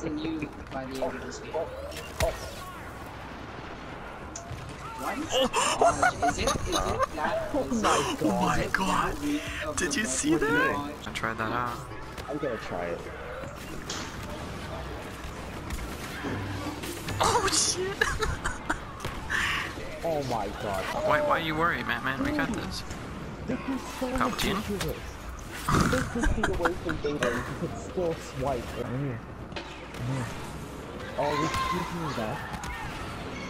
than you by the end of this game. What is Oh. Is it, is it that, Oh my God. is it God. that weak of Did you see that? I tried that out. I'm gonna try it. Oh shit! Oh my god. why, why are you worry, man? Man, we got this. This is so Palpatine? ridiculous. This six feet away from Vader, you could still swipe. Come here. Here. Oh, we sneaking me back.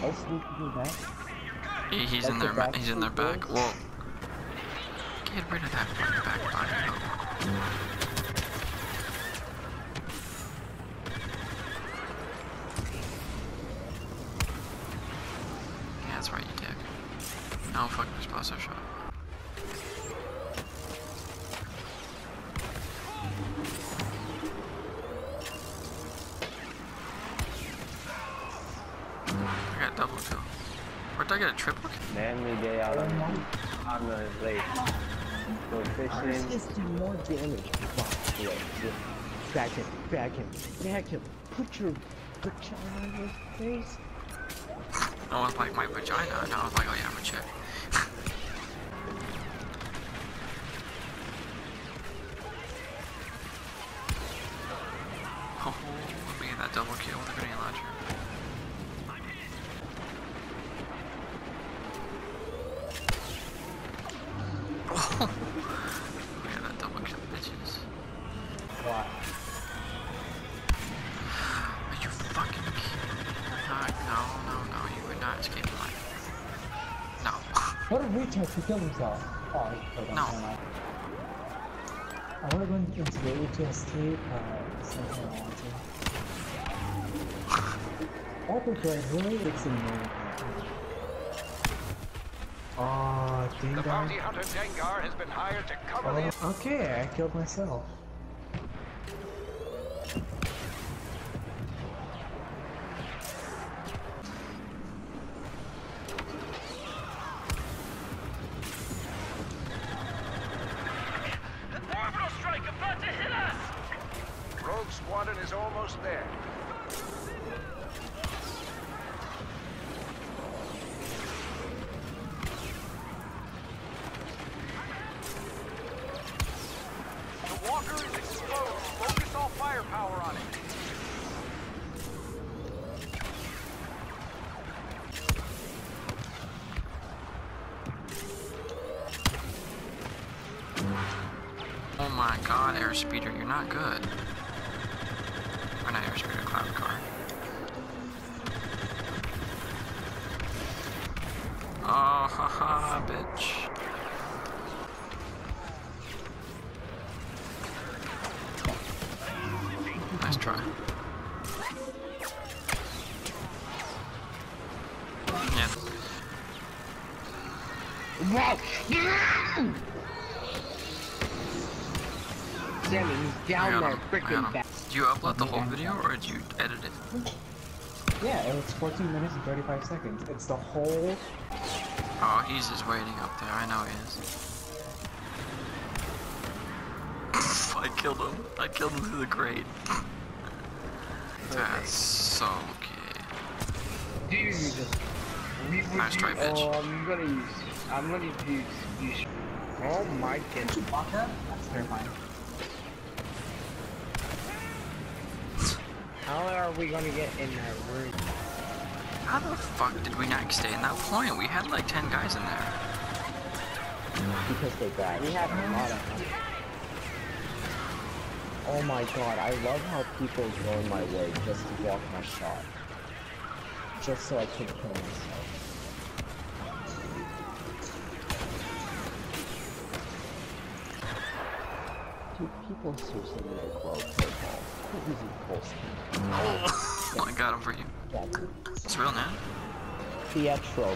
Oh, sneaking me back. He, he's in their back he's in their back. Well, get rid of that fucking back body. Yeah, that's right, you dick. No fucking explosive shot. Got a double kill. Where'd I get a triple kill? Manly day out on, on the lake. Go Ours fishing. is do more damage. Fuck, wait, just Back him, back him, back him. Put your vagina on his face. No one's like my vagina, and I was like, oh yeah, I'm a chick. oh, let me get that double kill with a grenade launcher. Oh, kill, bitches. What? Are you fucking kidding me? No, no, no, you would not escape life. No. What a retard to kill himself. Oh, No. I wanna go into the ATST, uh, something I want to. Overgrade really annoying. Oh, ding The bounty hunter Dengar has been hired to cover oh, the Oh, okay, I killed myself. My god, airspeeder, you're not good. Or not airspeeder, cloud car. Oh, haha, bitch. Nice try. Yeah. Sammy, he's down there, freaking back. Did you upload the whole video or did you edit it? Yeah, it was 14 minutes and 35 seconds. It's the whole. Oh, he's just waiting up there. I know he is. I killed him. I killed him through the grate. That's so okay. Dude, we Nice try, use- bitch. Oh, I'm gonna use. I'm gonna use. use oh my goodness. Block that? That's terrifying. How are we gonna get in that room? How the fuck did we not stay in that point? We had like 10 guys in there. Because they died. We have a lot of them. Oh my god, I love how people go in my way just to block my shot. Just so I can kill myself. Dude, people seriously need to grow protocol. Quit using. Oh, I got him for you. It's real now. Pietro.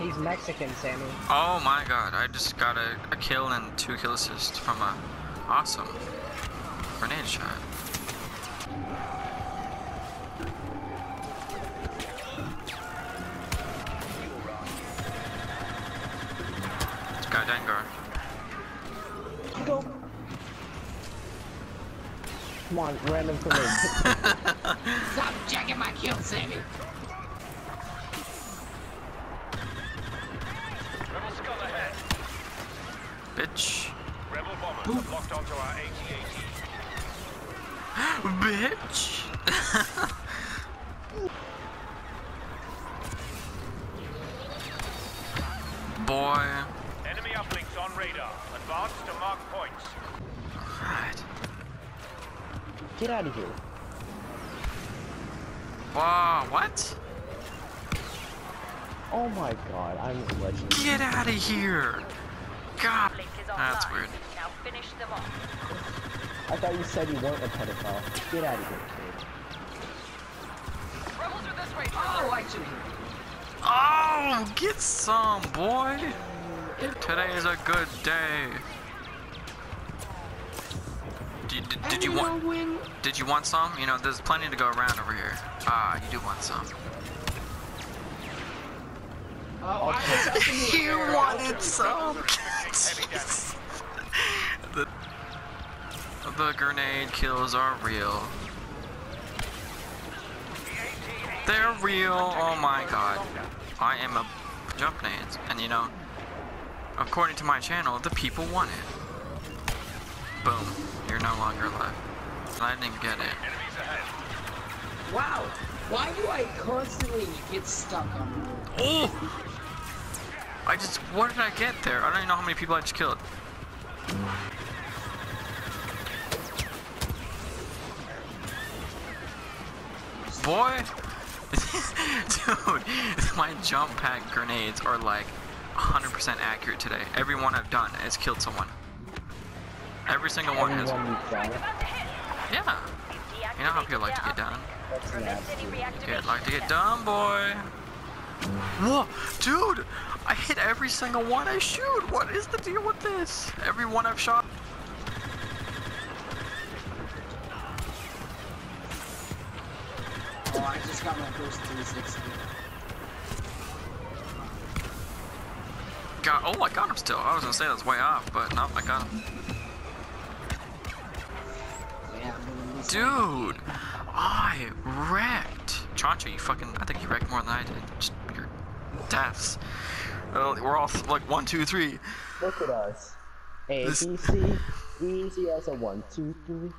He's Mexican, Sammy. Oh my god, I just got a, a kill and two kill assists from a awesome grenade shot. Sky Dengar. Come on, random for me. Stop checking my kill, Sammy. Rebel scum ahead. Bitch. Rebel bombers have locked onto our AT-AT. Bitch. Boy. Enemy uplinks on radar. Advance to mark points. Right. Get out of here. Whoa, what? Oh my god, I'm a legend. Get out of here. God. That's weird. Now finish them off. I thought you said you weren't a pedophile. Get out of here, kid. Rebels are this way. Oh, I should have. Oh, get some, boy. Today is a good day. Did, did, did you want? win? Did you want some? You know, there's plenty to go around over here. Ah, you do want some. Oh, I was up in the You wanted some. The, the grenade kills are real. They're real. Oh my god. I am a jump nades, and you know, according to my channel, the people want it. Boom. You're no longer alive. I didn't get it. Wow. Why do I constantly get stuck on Oh! I just, what did I get there? I don't even know how many people I just killed. Boy! Dude, my jump pack grenades are like 100% accurate today. Every one I've done has killed someone. Every single one has. You've. Yeah. You know how people like to get done. Get like to get done, boy. Whoa, dude! I hit every single one I shoot. What is the deal with this? Every one I've shot. Oh, I just got my first 360. Got. Oh, I got him still. I was gonna say that's way off, but no, I got him. Dude, I wrecked. Chancho, you fucking. I think you wrecked more than I did. Just your deaths. Uh, we're all like one, two, three. Look at us. A, This- B, C, easy as a one, two, three.